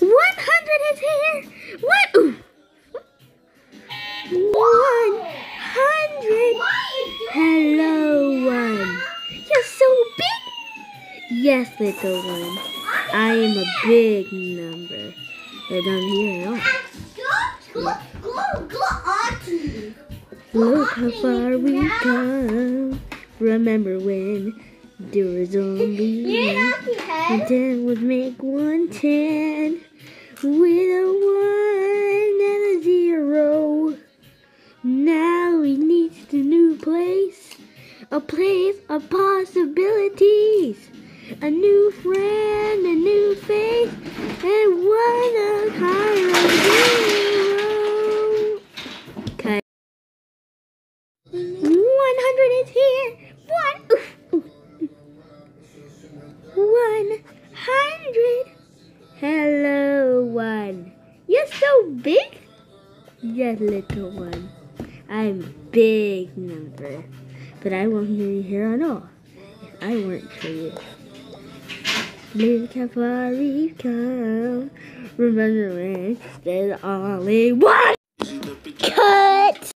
100 is here. What? Ooh. 100. Hello, one. You're so big. Yes, little one. I am a big number. But I'm here at all. Look how far we've come. Remember when there was only one? not the And head. then would make one ten with a one and a zero. Now he needs a new place, a place of possibilities, a new friend, hundred. Hello, one. You're so big. Yes, little one. I'm big number, but I won't be here at all if I weren't for you. Look how far we've come. Remember when there's only one.